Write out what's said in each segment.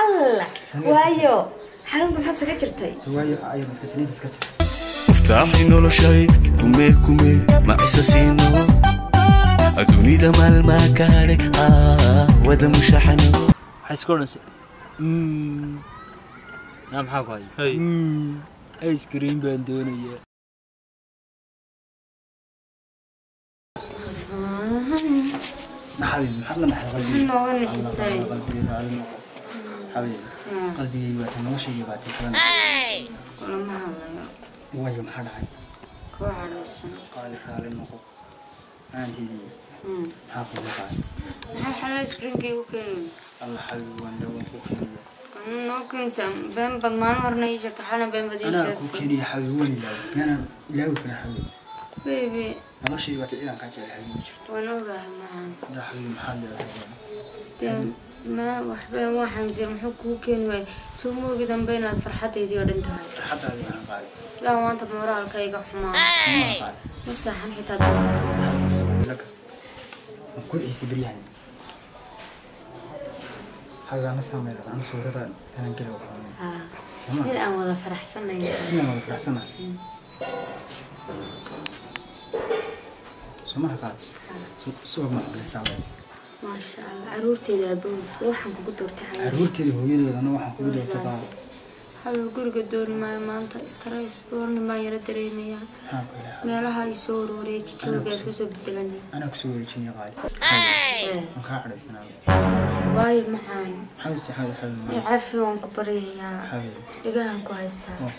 alla waayo xarunta maxaad saga jirtay waayo ayaan iska jiniinta iska jira muftaaxi noloshay kume kume macisa siino adduunida maalmaa ka hadhay ah, wada mushaxano waxay iska odhanaysa naa maxaa ku haya ice cream baan doonayaa maxabiib maxaad la naxay qalbiga nooga nixisay qalbiga xabiib qalbigayga waata noloshayga baatay kalan kulama hadlayo waayo maxaa dhacay koo cadhaysan qaali raali noqo aan hidiye Hmm. maxaa kugu dhacay maxay xalaa iskriinkay u keenay alla xabiib waan dhawan ku keenaya Kan noo keenaysaa been bad maalin horena ii sheegtay xalna been bad ii anaa ku sheegtay keenaya xabiib waan ilaawi miyaanan ilaawi karin xabiib baby noloshayga waata inaan kaa jecel xabiib ma jirto waan ogahay macaan hadda xabiib maxaa leedahay dee ma waxba waxaan jir muxuu kuu keeni waayay soo moogi dambe inaad farxadaydii oo dhan tahay farxaddaadi waxaan qaaday ilaa maanta moraalkayga xumaa Xumaa qaaday ma saaxan xitaa dumarka waan ku caruurteeda waxaan kugu doortay caruurteeda hooyadoodana waxaan kugu doortay baa hadow guriga dooni maayo maanta stress boorni baan yara dareemayaa maxaa ku ilaha meelaha ay soo uruuriyay jijooga iska soo bedelanay anaa kusoo wareejinaya qaali ee waan kaa cadhaysanaa waayo macaan xawi si xawi xawi ee cafi waan ku baryayaa xawi dhigahan ku haystaa waan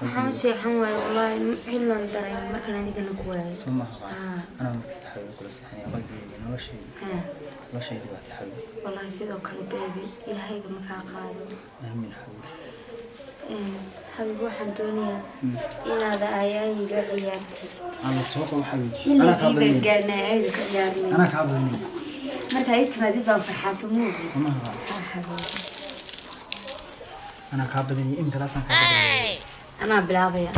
waxaan u seexan waayo wallaahi cidlan dareemo markaan adigana ku waayo somaha qaad haa anaa markasta xawi kula saxanya qalbigayga noloshayda haa noloshayda waa xawi wallaahi sidoo kale beebi ilaahayga makaa qaado aamin xawi xabib waxaan doonayaa inaad aayaayiga ciyaartid aan la soo qabo xawi anaa kaa xilligii baan badanaya gaarnay aayada ka ciyaarnay anaa kaa badanaya marka ay timaadid baan farxaaso muugi somaha qaad anaa kaa badanaya imikadaasaan kaa badanaya أنا بلافي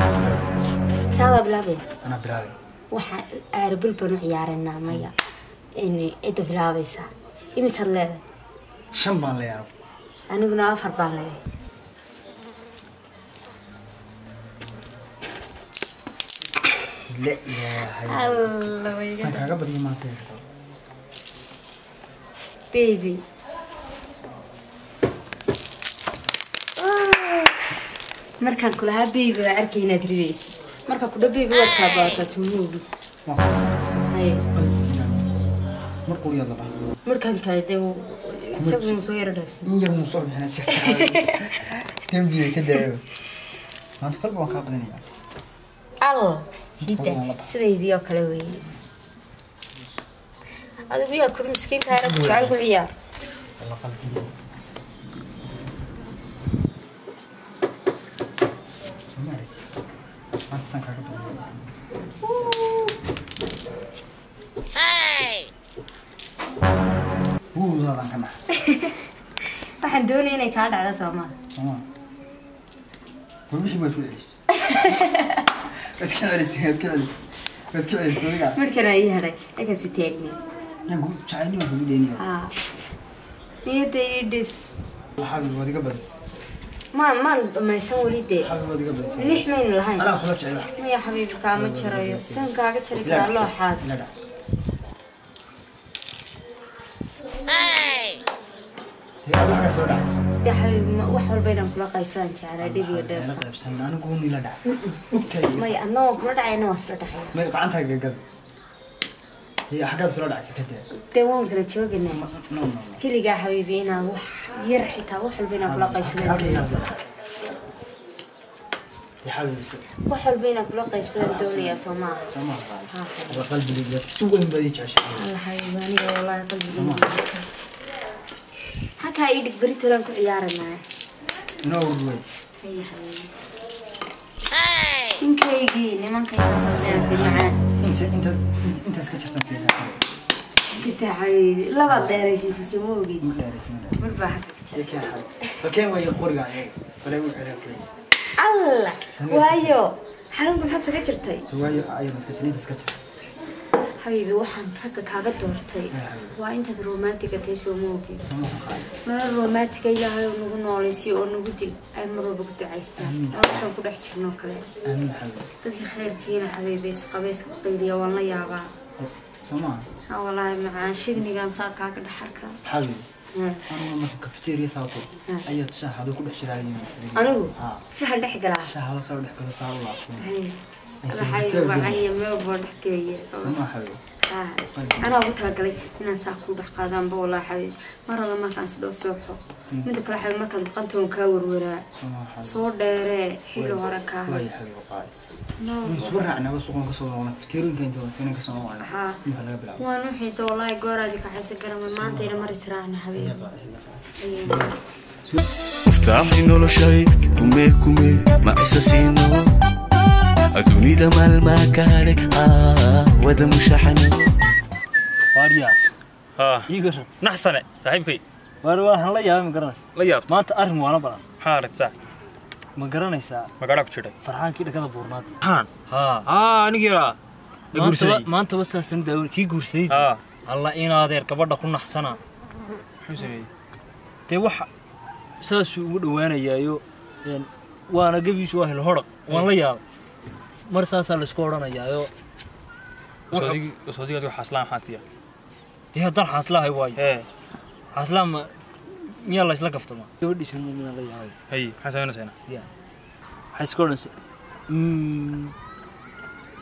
سادة بلافي أنا بلافي وح أعرف البنو عيارنا مايا إني إنت بلافي سا إيه مثلا شن بالي أعرف أنا قلنا أفر بالي لا يا هاي الله. يا ما تيجي بيبي. markaan kulahaa baby waa arkay inaad ridaysa markaa kudha baby waad kaabaataa sumuugi markaan kale de al hida sidaydii oo kale weeye. Adigu yaa kuri miskiintaana ku jecel ku ciyaar. マッツさんかけと wuu udoodan kana waxaan doonaya inay kaa dhacdo soomaal wabixii maad ku celis waad ka celisay waad ka celisay waad ka celisay adiga markana ii hadhay inkaasu taagni nagu jacayni waan kugu dheeniya niyadda ii dhis waxaad waad iga badisay ma maan dhamaysan welide lix mayna lahayn maya xabiibkaa ma jarayo san kaaga jari karaa looxaas de xabiib wax walba inaan kula qaybsadaan jeclaa dhib iyo dheer maya adna waan kula dhacayna waan isla dhacay dee xaggaad sula dhacaysa ka dee dee waan kala jooganaa keligaa xabiibi inaan wax yar xitaa wax walba inaan kula qaybsadaan wax walba inaan kula qaybsadaan doonayaa soo maaha soo ma aqaan haa xabiibi waa qalbigayga si weyn baad ii jeceshahay alla xabiibi aniga wallaahi qalbigeyga halkaa ii dhig beritolaan ku ciyaaranaa inoo urwey haya xabiibi ninkaygii nimankaygaa sameeyantay macaan jirtan dheeraysiisay ma ogid ma dheeraysan ma dheeraysan mar baa xagga ka jira keen xabi balkeen waayo qoriga aniga balay u xiraa fulay alla waayo xarunta maxaad saga jirtay waayo ayaan iska jira intaas ka حبيبي وحن حقك هذا دورتي نعم. وانت الروماتيكا تيسو موكي من الروماتيكا يا هاي ونو نوليسي ونو جيل امرو بكتو عايستا وشان كو دحجر نوكلا آمين حبيبي. تدي خير كينا حبيبي. سقبيس قيدي. والله يا با سما ها والله معاشيك نيغان ساكاك دحركا حبيبي. أنا والله في كافيتيريا ساطو أي تشاهد وكل حشرة أنا ها. شهر لحق لها. شهر وصار لحق لها صار الله anaa ugu talagalay inaan saa kuu dhex qaadaanba walaa xabiib mar alla markaan sidhoo sooxo mida kale xabiib markaan baqanta on kaa werweraa soo dheeree xilli hore kaa waan u xiisa walaahi gooraadi kaxaysa garama maantayna mar israacna habeeb افتحي نولو شاي كومي كومي مع إساسي نولو أتوني دم المكاري آه ودم شحن. فاريا. آه. ها يقول نحسن صاحبي مروا هلا يا مقرن؟ لا يا ما تعرفه أنا برا ها رتسا مقرن إيسا. مقرن كشته فرحان كده كذا بورنات. ها ها ها أنا كيرا. ما أنت بس هسند دور كي غرسي ها آه. الله إين هذا يا كبر دخول نحسنا حسي تروح ساس ودوانا يا يو وأنا قبل شوي الهرق والله يا mar saasaa laysku odhanayaayo wasoodigii wasoodigii adigo xaaslaan maxaa siiya dee haddaan xaaslahay waayo ee xaaslaa ma miyaa laysla gaftama gabadhiisa miyaan la yaabay hay maxaa sameynaysaa ya waxay iska odhanaysa "Mm,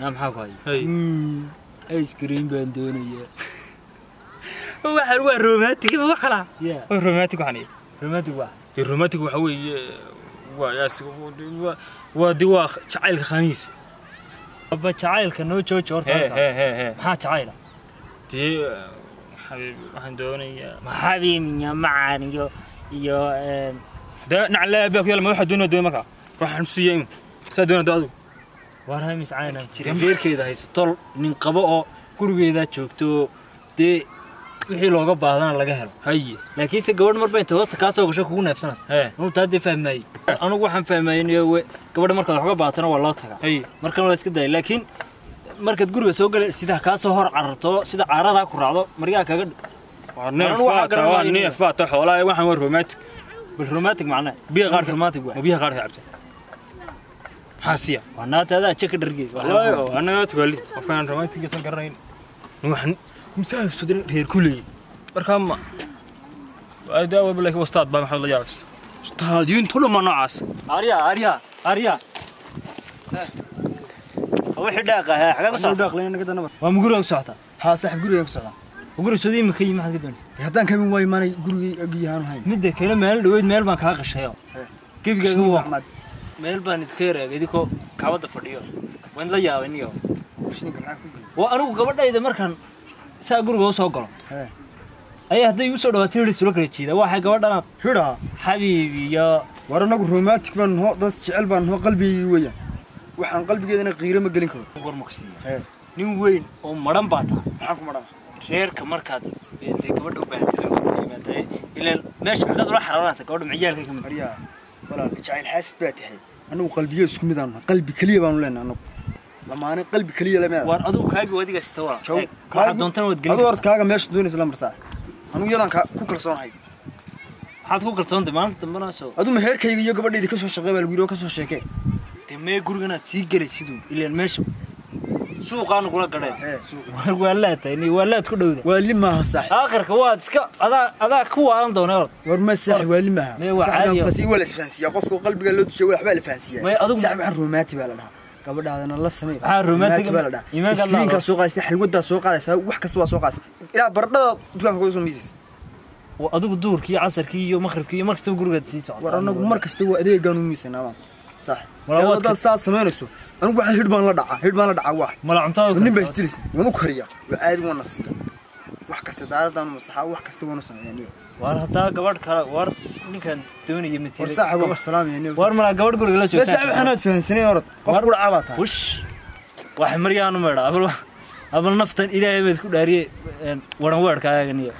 naa maxaa ku haya Hey. "Mm, ice cream baan doonayaa waxaan waa romantic ma wax kala ya waa romantic waxaan iyo romantic waa iyo romantic waxa weeye waa yaas waa- waa di waa jacaylka khamiis noo jooji horta hee halkaa. hee hee hee maxaa jacayla dee xabiib waxaan doonayaa maxabiimiya macaan iyo iyo een, dee naclaa baa ku yaala ma waxaa doonaa doon markaa waxaan siiya in saa doonaa adigu waar hamis cayna reerkeeda haysatol nin qabo oo gurigeedaa joogto dee wixii looga baadana laga helo haye laakiinse gabadh marba inta hoosta kaa soo gasho kugu neebsanaysa hee anuu taa dee fahmaayey anugu waxaan fahmaayey gabadha markaad wax uga baatana waa loo tagaa haye markana la iska daya laakiin markaad guriga soo gala sida kaa soo hor cararto sida caaradaa ku raacdo maryaa kaga dh- waa Anu neef baa taa xoolaa waxaan waa romantic bal romantic macnaa biya qaarka romantic ma waa biyaha qaarka cabta waa naata adaa jeka dhargeed والله أنا تقولي وكان رومانتيك جدا قرين وحن مسافر سودان رير كلي بركام هذا اول بالله أستاذ با محمد الله يعرف استاذين طول ما نعاس arya arya arya wixii dhaaqa ha xagaa ku soo socota dhaaqlay naga danaba waa muguriga ku socota haa saaxib guriga ku socdaa muguriga soo imika yimi maxaad ka doonaysa haddaan kamin waayo maanay gurigay agyahaan hayn midda kale meel dhaweyd meel baan kaa qashayo Hee. gebigaaga waa meel baan idinka yareegay idinkoo kaabada fadhiyo waan la yaabay niyo waa anigu gabadhayda markaan saa guriga usoo galo hee ayaa hadday igu soo dhawaatay hidhi sula kala jiida waxay gabadhana hidhaa xabiib iyo war anagu romantic baan noo dad jecel baan noo qalbigii weeyaan waxaan qalbigeedana qiiro ma gelin karo warmaqsiiya hee nin weyn oo madhan baa tahay maxaan ku madhana reerka markaad ee, dee gabadha u baahatay reerka loo yimaadaye ilaan meesha cidhad ula xararanaysa gabadha miciyaalka ka mid maryaa walaalka jacayl xaasid baa tahay anagu qalbiyo isku mid aanu nahay. qalbi keliya baanu leenahay anagu meesha doonaysa lamar saax anigu yadaan kaa ku kalsoonahay waxaad ku kalsoonta maalinta dambana soo aduu meherkayga iyo gabadhayda kasoo shaqey baa lagu yidhi oo kasoo sheekee dee mee guriganaad sii gelay siduu ilaan meesha suuqaana kula gadheen hee suuq waar waa laad tahay ni waa laad ku dhowda waali maaha saax aakhirka waad iska adaa adaa ku waalan doona ord war ma saax waali maaha Mee waa Saax baan caadi oo- fasi- waa la isfahansiiyaa qofka qalbiga loo dushay waxbaa la fahansiiyaa Mee adigu- saax waxaan romanti baa la dhahaa قبل هذا الله سمي رومانتك بلا ده سكرين كسوق هذا حلو ده سوق هذا سو وح كسوق سوق هذا إلى برد ده دكان كل سو ميزيس وأدوك دور كي عصر كي يوم مخرب كي مركز تقول قد سيس ورانا مركز تقول أدي جانو ميسي نعم صح ولا هذا الساعة سمي نسو أنا بقى هيد بان لا دعاء هيد بان لا دعاء واحد ملا عم تاوي نبي استريس ما مكهريا بعد wax kasta daaradaan masaxaa wax kasta waan u sameeyaa niyo waar haddaa gabadh kale waar ninkan doonaya war matiilay saaxib waan ku salaamaya niyo waar malaa gabadh guriga la bes saaxib joogtaa waxaanaad fahansanay orod qof War- ku dhacaa baa tahay wush waxay maryaanu meedha abal abal naftan ilaahay baad ku dhaariyey waran weerhkaaga niyo